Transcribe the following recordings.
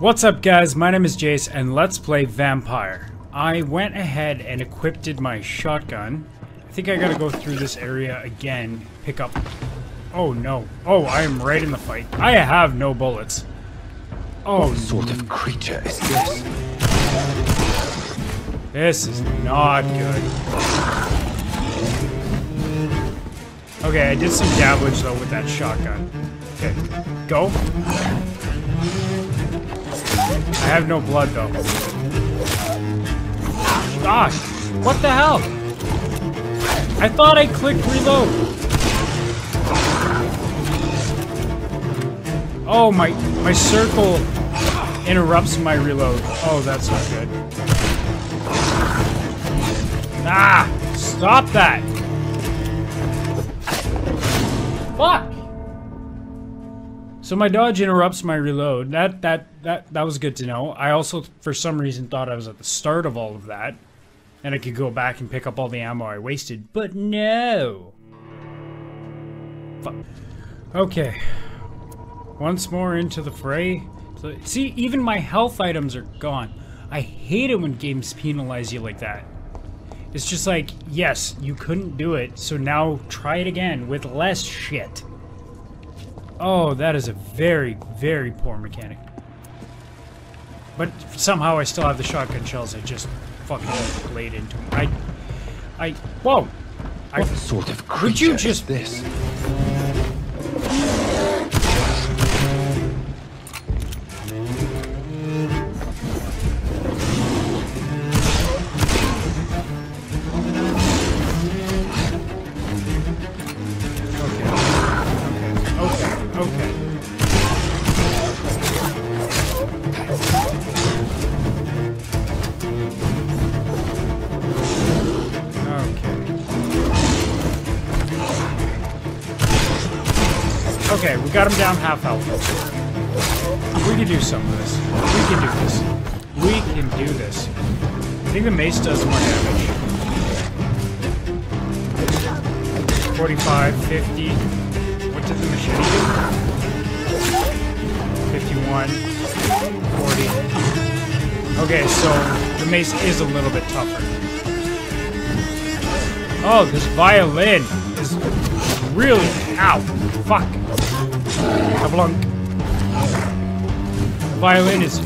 What's up guys, my name is Jace and let's play Vampyr. I went ahead and equipped my shotgun. I think I gotta go through this area again, pick up... Oh no. Oh, I am right in the fight. I have no bullets. Oh, What sort of creature is this? this is not good. Okay, I did some damage though with that shotgun. Okay, go. I have no blood though. Gosh, what the hell? I thought I clicked reload. Oh, my my circle interrupts my reload. Oh, that's not good. Ah, stop that. Fuck. So my dodge interrupts my reload. That that that that was good to know. I also for some reason thought I was at the start of all of that and I could go back and pick up all the ammo I wasted, but no. Okay. Once more into the fray. So, see, even my health items are gone. I hate it when games penalize you like that. It's just like, yes, you couldn't do it, so now try it again with less shit. Oh, that is a very, very poor mechanic. But somehow I still have the shotgun shells I just fucking laid into them. I... I... Whoa! I, What sort of creature Would you is just- this? Down half health. We can do some of this. We can do this. We can do this. I think the mace does more damage. 45, 50. What did the machete do? 51, 40. Okay, so the mace is a little bit tougher. Oh, this violin is really. Ow! Fuck! Kablunk. The violin is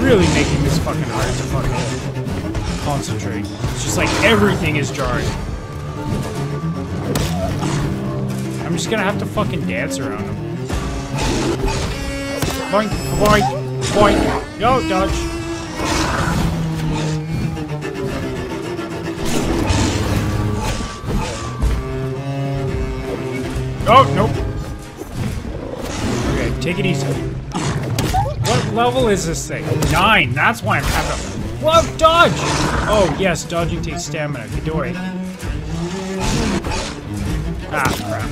really making this fucking hard to fucking concentrate. It's just like everything is jarring. I'm just gonna have to fucking dance around him. Boink, boink, boink. Yo, dodge. Oh, nope. Take it easy. What level is this thing? Nine. That's why I'm having a... Whoa, dodge! Oh, yes, dodging takes stamina. Midori. Ah, crap.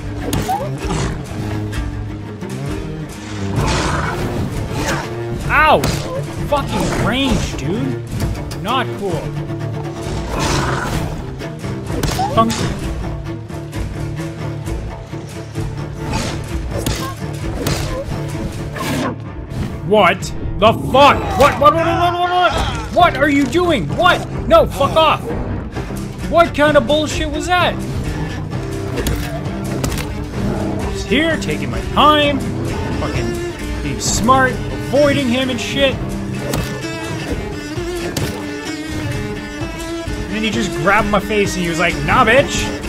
Ow! Fucking range, dude. Not cool. What the fuck? What? What? What? What? What? What? What are you doing? What? No, fuck off. What kind of bullshit was that? Just here, taking my time, fucking being smart, avoiding him and shit. And then he just grabbed my face and he was like, nah, bitch.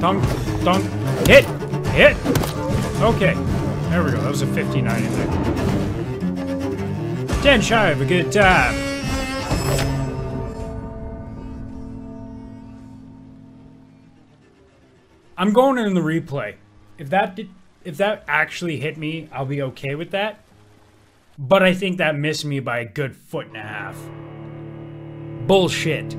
Dunk, dunk, hit, hit. Okay, there we go. That was a 59 in there. 10 shy of a good time. I'm going in the replay. If that did, if that actually hit me, I'll be okay with that. But I think that missed me by a good foot and a half. Bullshit.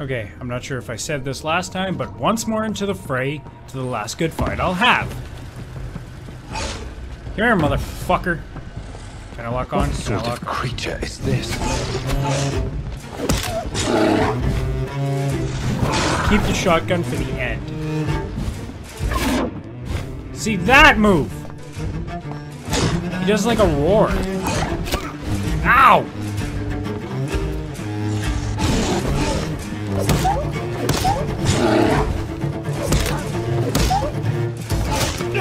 Okay, I'm not sure if I said this last time, but once more into the fray, to the last good fight I'll have. Come here, motherfucker. Can I lock on? What sort of creature is this? Keep the shotgun for the end. See that move? He does like a roar. Ow!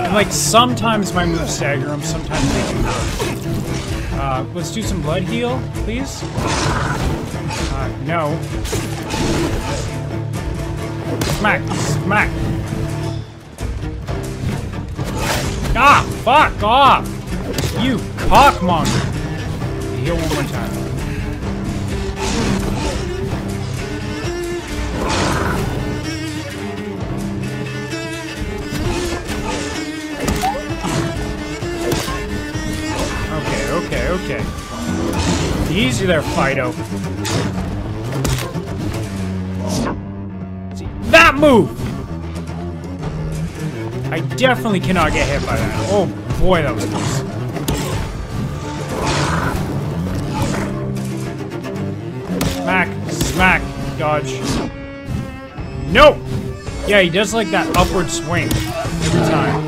And like sometimes my moves stagger him, sometimes they do not. Uh, let's do some blood heal, please. Uh, no. Smack! Smack! Ah! Fuck off! You cockmonger! Heal one more time. Easy there, Fido. See, that move! I definitely cannot get hit by that. Oh boy, that was close. Smack, smack, dodge. No! Yeah, he does like that upward swing every time.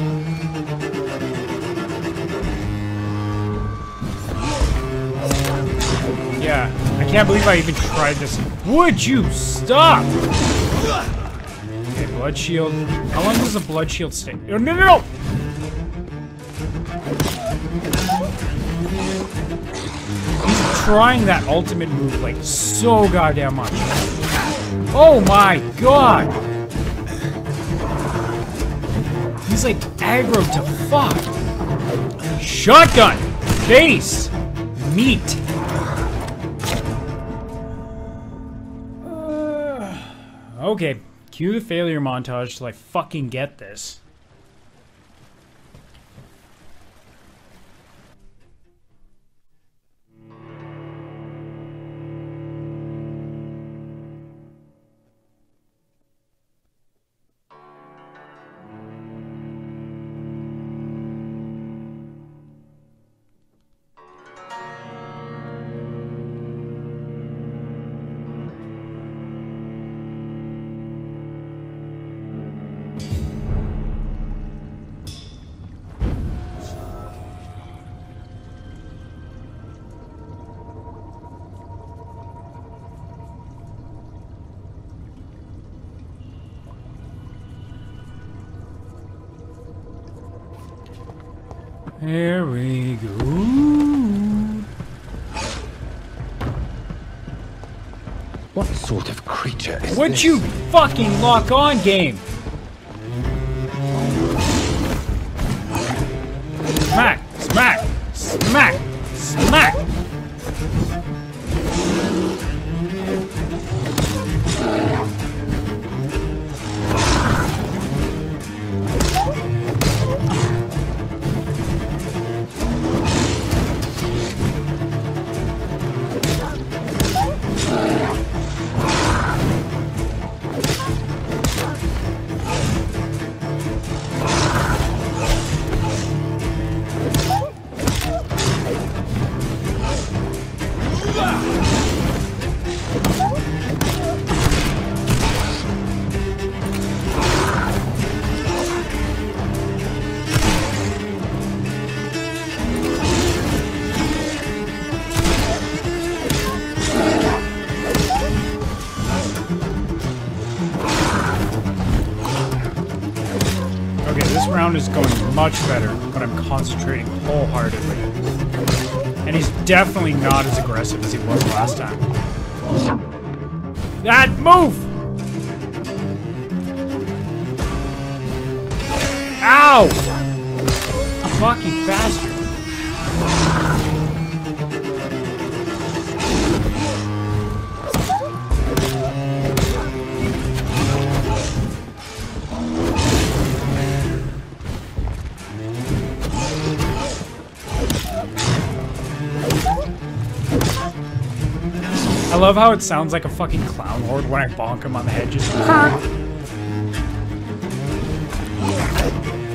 Can't believe I even tried this. Would you stop? Okay, blood shield. How long does a blood shield stay? No, no, no! He's trying that ultimate move like so goddamn much. Oh my god! He's like aggro to fuck. Shotgun! Face! Meat! Okay, cue the failure montage till I fucking get this. Here we go. What sort of creature is Would this? you fucking lock on game? Is going much better, but I'm concentrating wholeheartedly. And he's definitely not as aggressive as he was last time. That move! Ow! Fucking bastard. Love how it sounds like a fucking clown horde when I bonk him on the head. Just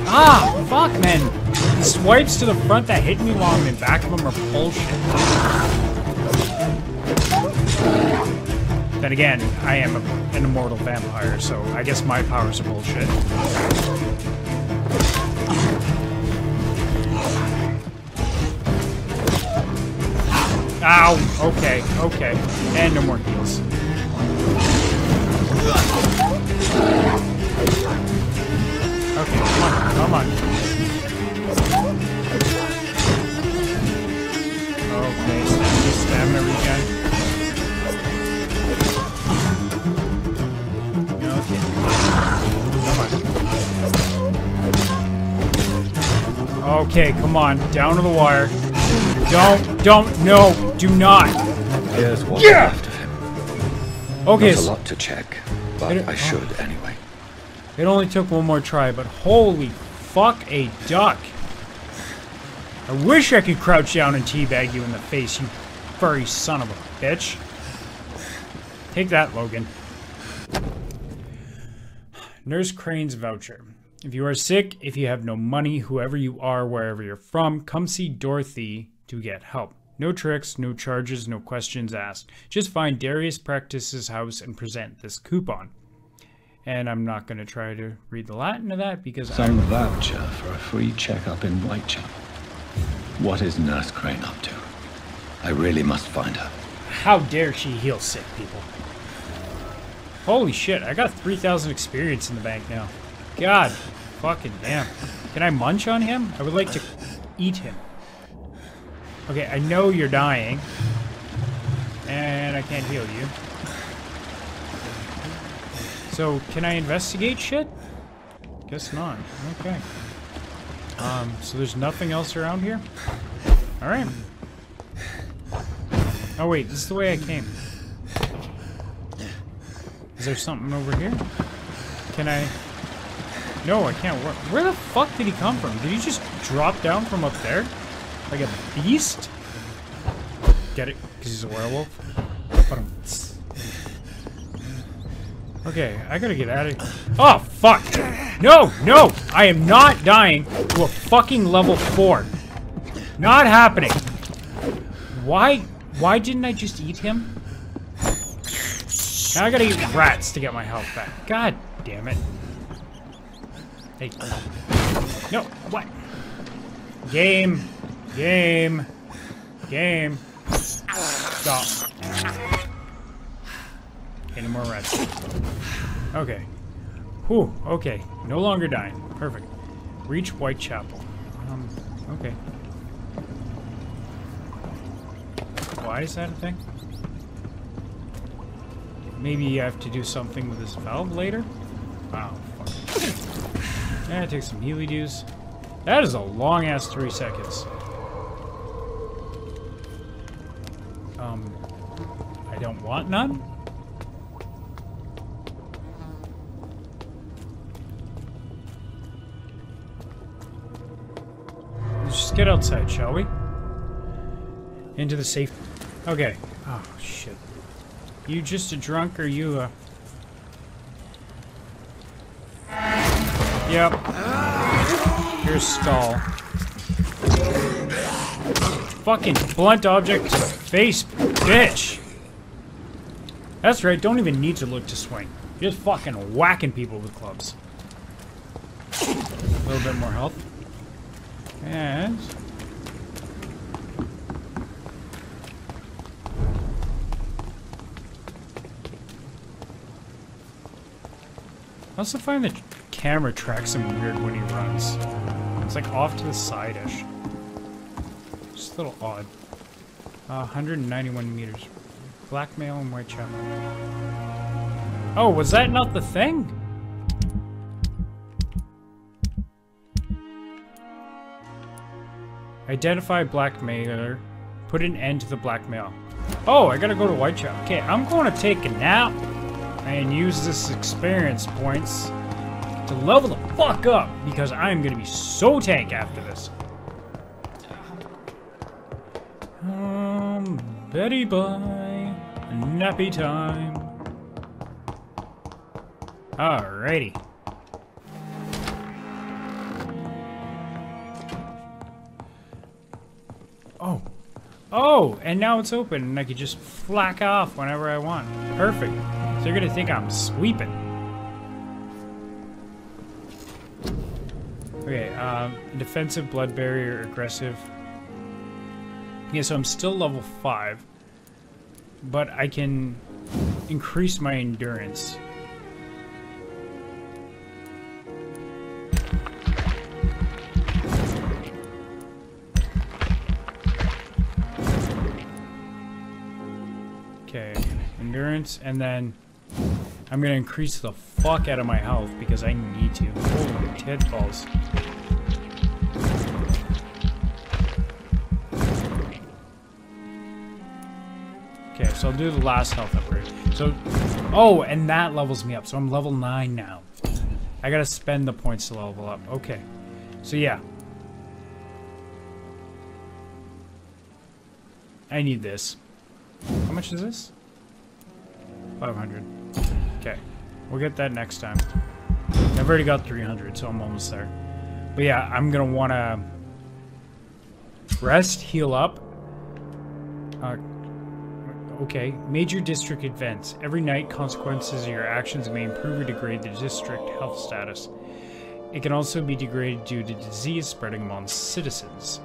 ah, fuck, man. swipes to the front that hit me while I'm in back of him are bullshit. Then again, I am a, an immortal vampire, so I guess my powers are bullshit. Ow! Okay, okay. And no more heals. Okay, come on, come on. Okay, stamina, stamina regen. Okay. Come on. Okay, come on. Down to the wire. Don't, don't, no, do not. Here's what's Yeah! left of him. Okay, Not a lot to check, but It- I oh. should anyway. it only took one more try, but holy fuck a duck. I wish I could crouch down and teabag you in the face, you furry son of a bitch. Take that, Logan. Nurse Crane's voucher. If you are sick, if you have no money, whoever you are, wherever you're from, come see Dorothy to get help. No tricks, no charges, no questions asked. Just find Darius Practice's house and present this coupon. And I'm not going to try to read the Latin of that because I Some voucher for a free checkup in Whitechapel. What is Nurse Crane up to? I really must find her. How dare she heal sick people? Holy shit, I got 3,000 experience in the bank now. God, fucking damn. Can I munch on him? I would like to eat him. Okay, I know you're dying. And I can't heal you. So, can I investigate shit? Guess not. Okay. Um, so there's nothing else around here? Alright. Oh wait, this is the way I came. Is there something over here? Can I... No, I can't work. Where the fuck did he come from? Did he just drop down from up there? Like a beast? Get it? Because he's a werewolf? Okay, I gotta get out of here. Oh, fuck! No, no! I am not dying to a fucking level 4. Not happening. Why, why didn't I just eat him? Now I gotta eat rats to get my health back. God damn it. Hey. No, what? Game. Game. Game. Stop. Any more rats? Okay. Whew, okay. No longer dying. Perfect. Reach Whitechapel. Um, okay. Why is that a thing? Maybe I have to do something with this valve later? Wow, fuck. Yeah, take some Healy dews. That is a long ass three seconds. Um, I don't want none? Let's just get outside, shall we? Into the safe. Okay. Oh, shit. You just a drunk or you a... Yep. Here's Skal. Fucking blunt object face, bitch! That's right, don't even need to look to swing. Just fucking whacking people with clubs. A little bit more health. And... I also find the camera tracks him weird when he runs. It's like off to the side-ish. Just a little odd. Uh, 191 meters. Blackmail and Whitechapel. Oh, was that not the thing? Identify blackmailer. Put an end to the blackmail. Oh, I gotta go to Whitechapel. Okay, I'm to take a nap and use this experience points to level the fuck up because I'm gonna be so tank after this. Um, Betty bye. Nappy time. Alrighty. Oh. Oh, and now it's open and I can just flack off whenever I want. Perfect. So you're gonna think I'm sweeping. Okay, um, defensive, blood barrier, aggressive, so I'm still level 5. But I can increase my endurance. Okay, endurance, and then I'm gonna increase the fuck out of my health because I need to. Holy tit balls. So I'll do the last health upgrade. So, oh, and that levels me up. So I'm level 9 now. I gotta spend the points to level up. Okay. So yeah. I need this. How much is this? 500. Okay. We'll get that next time. I've already got 300, so I'm almost there. But yeah, I'm gonna wanna rest, heal up. Uh, okay. Major district events. Every night, consequences of your actions may improve or degrade the district health status. It can also be degraded due to disease spreading among citizens.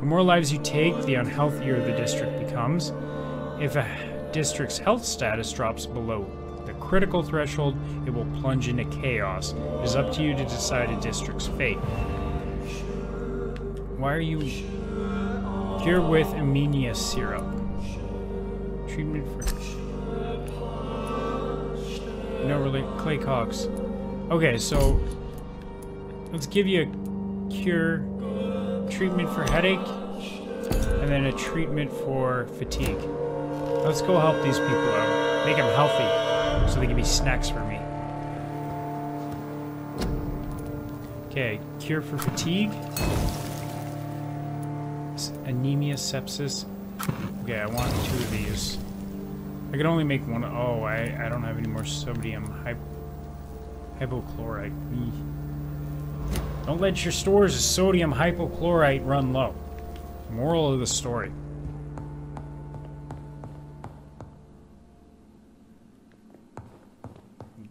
The more lives you take, the unhealthier the district becomes. If a district's health status drops below the critical threshold, it will plunge into chaos. It is up to you to decide a district's fate. Why are you here with anemia syrup? Treatment for no really Clay Cox. Okay, so let's give you a cure, treatment for headache, and then a treatment for fatigue. Let's go help these people out. Make them healthy so they can be snacks for me. Okay, cure for fatigue. Anemia, sepsis. Okay, I want two of these. I can only make one. Oh, I, I don't have any more sodium hy hypochlorite. Don't let your stores of sodium hypochlorite run low. Moral of the story.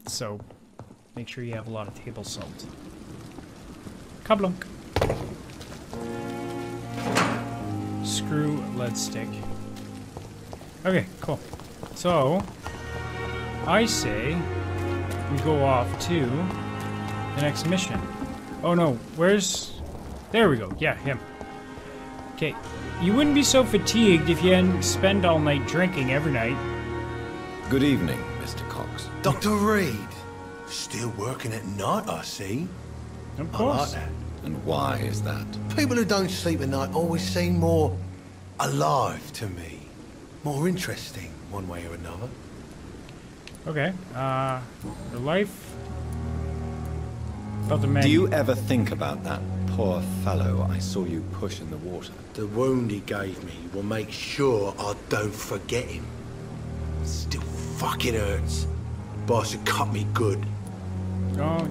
So, make sure you have a lot of table salt. Kablunk. Screw lead stick. Okay, cool. So, I say we go off to the next mission. Oh no, where's... There we go, yeah, him. Okay, you wouldn't be so fatigued if you hadn't spent all night drinking every night. Good evening, Mr. Cox. Dr. Reid, still working at night, I see. Of I like course. that. And why is that? People who don't sleep at night always seem more alive to me. More interesting, one way or another. Okay, uh, your life... About the man. Do you ever think about that poor fellow I saw you push in the water? The wound he gave me will make sure I don't forget him. Still fucking hurts. Boss had cut me good. Oh.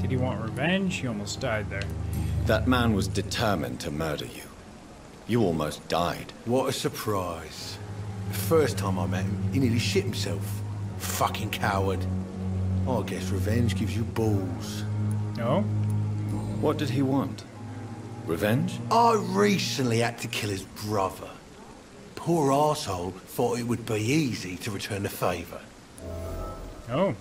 Did he want revenge? He almost died there. That man was determined to murder you. You almost died. What a surprise. The first time I met him, he nearly shit himself. Fucking coward. I guess revenge gives you balls. No? What did he want? Revenge? I recently had to kill his brother. Poor arsehole thought it would be easy to return the favour. No.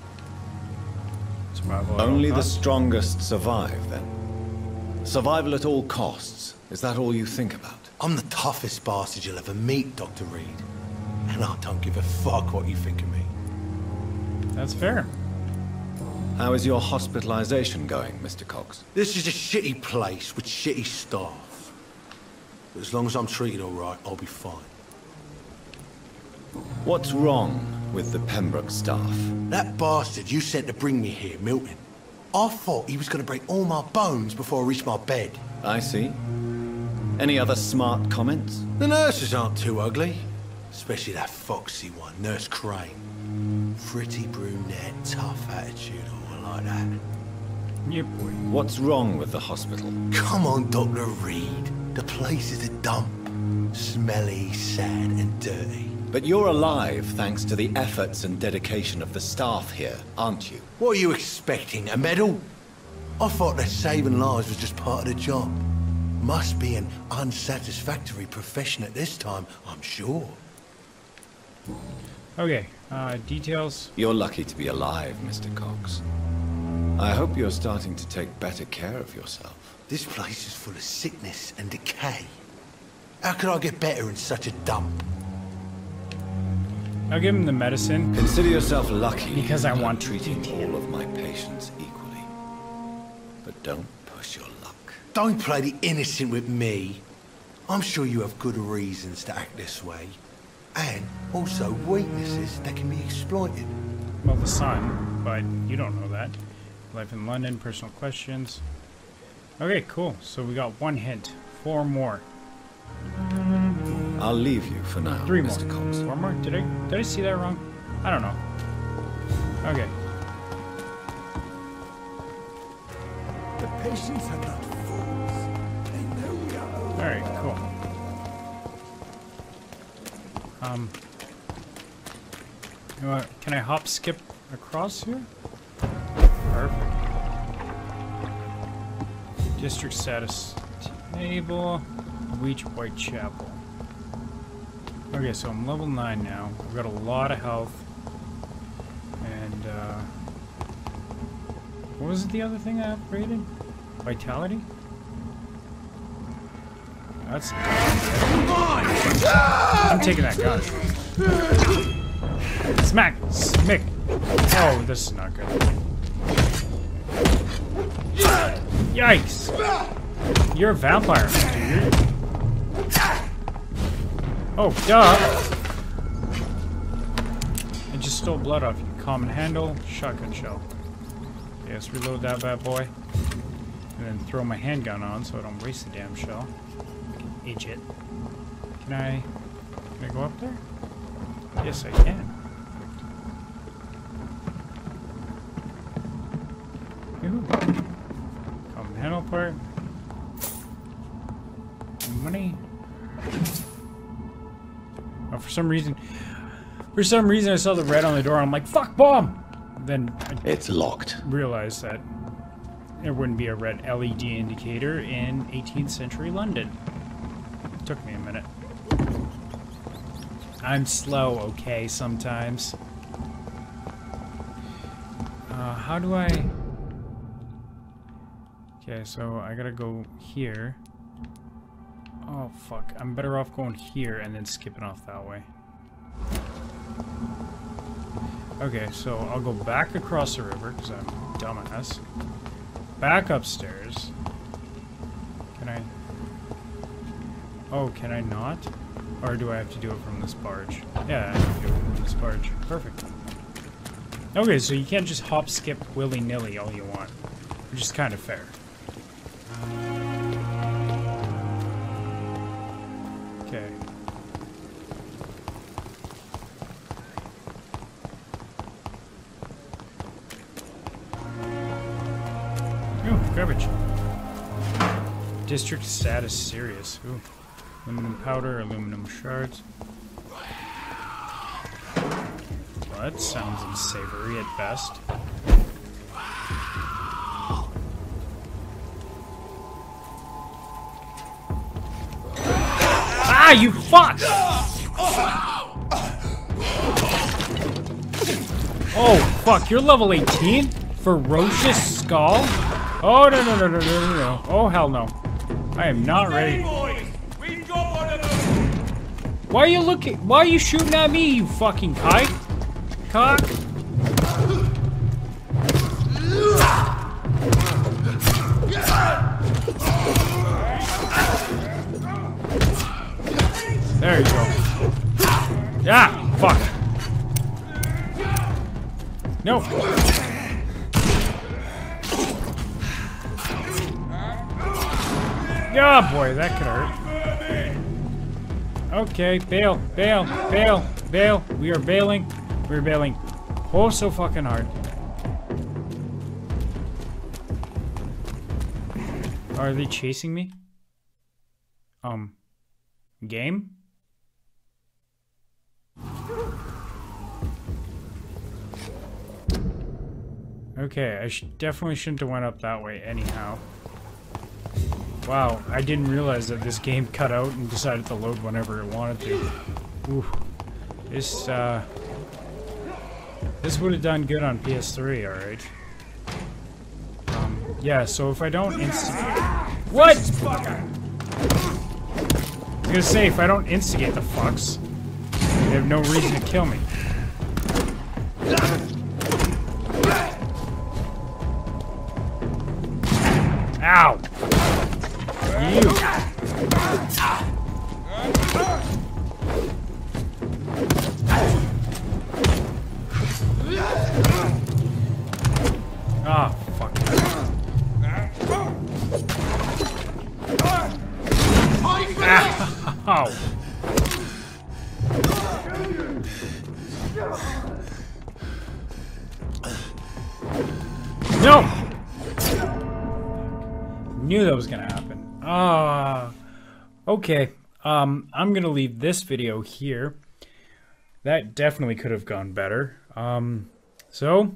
Survival Only the strongest survive, then. Survival at all costs. Is that all you think about? I'm the toughest bastard you'll ever meet, Dr. Reid. And I don't give a fuck what you think of me. That's fair. How is your hospitalization going, Mr. Cox? This is a shitty place with shitty staff. But as long as I'm treated alright, I'll be fine. What's wrong with the Pembroke staff? That bastard you sent to bring me here, Milton. I thought he was gonna break all my bones before I reached my bed. I see. Any other smart comments? The nurses aren't too ugly. Especially that foxy one, Nurse Crane. Pretty brunette, tough attitude, all like that. Boy. What's wrong with the hospital? Come on, Dr. Reid. The place is a dump. Smelly, sad, and dirty. But you're alive thanks to the efforts and dedication of the staff here, aren't you? What are you expecting? A medal? I thought that saving lives was just part of the job. Must be an unsatisfactory profession at this time, I'm sure. Okay, uh, details. You're lucky to be alive, Mr. Cox. I hope you're starting to take better care of yourself. This place is full of sickness and decay. How could I get better in such a dump? I'll give him the medicine. Consider yourself lucky Because I that I'm want to. treating all of my patients equally. But don't push your luck. Don't play the innocent with me. I'm sure you have good reasons to act this way. And also weaknesses that can be exploited. Well, the sun, but you don't know that. Life in London, personal questions. Okay, cool. So we got one hint. Four more. I'll leave you for now, Three more. Mr. Cox. Four more? Did I did I see that wrong? I don't know. Okay. The patients are not Alright, cool. Um you know can I hop skip across here? Perfect. District status table. Reach Whitechapel. Okay, so I'm level 9 now. I've got a lot of health. And, uh... What was the other thing I upgraded? Vitality? That's. I'm taking that gun. Smack! Smick! Oh, this is not good. Yikes! You're a vampire, dude. Oh, duh! I just stole blood off you. Common handle, shotgun shell. Let's reload that bad boy. And then throw my handgun on so I don't waste the damn shell. Idiot. Can I... Can I go up there? Yes, I can. Yoo-hoo. Common part. Money. Oh, for some reason... For some reason I saw the red on the door I'm like, fuck bomb! Then I It's locked. realized that there wouldn't be a red LED indicator in 18th century London. Took me a minute. I'm slow, okay, sometimes. Uh, how do I... Okay, so I gotta go here. Oh, fuck. I'm better off going here and then skipping off that way. Okay, so I'll go back across the river, because I'm dumbass. Back upstairs. Oh, can I not? Or do I have to do it from this barge? Yeah, I have to do it from this barge. Perfect. Okay, so you can't just hop skip willy-nilly all you want. Which is kind of fair. Okay. Ooh, garbage. District status serious. Ooh. Aluminum powder, aluminum shards. Well, that sounds unsavory at best. Ah, you fuck! Oh, fuck, you're level 18? Ferocious Skal? Oh, no, no, no, no, no, no, no. Oh, hell no. I am not ready. Why are you looking? Why are you shooting at me, you fucking kite? Cock? There you go. Yeah, fuck. No. Yeah, boy, that could hurt. Okay, bail, bail, bail, bail. We are bailing. We're bailing. Oh, so fucking hard. Are they chasing me? Um, Game? Okay, I sh definitely shouldn't have went up that way anyhow. Wow, I didn't realize that this game cut out and decided to load whenever it wanted to. Ooh. This, uh... This would have done good on PS3, alright. Um, yeah, so if I don't instigate... What?! I was gonna say, if I don't instigate the fucks, they have no reason to kill me. Ah, fuck. Ow! No! Knew that was gonna happen. Ah. okay. Um, I'm gonna leave this video here. That definitely could have gone better. Um, so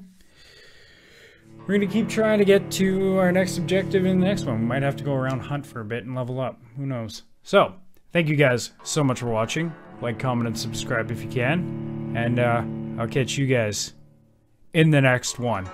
we're gonna keep trying to get to our next objective in the next one. We might have to go around hunt for a bit and level up. Who knows? So, thank you guys so much for watching. Like, comment, and subscribe if you can. And uh, I'll catch you guys in the next one.